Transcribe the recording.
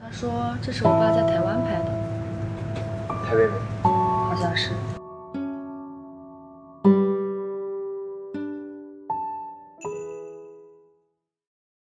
他说这是我爸在台湾拍的。台北吗？好像是。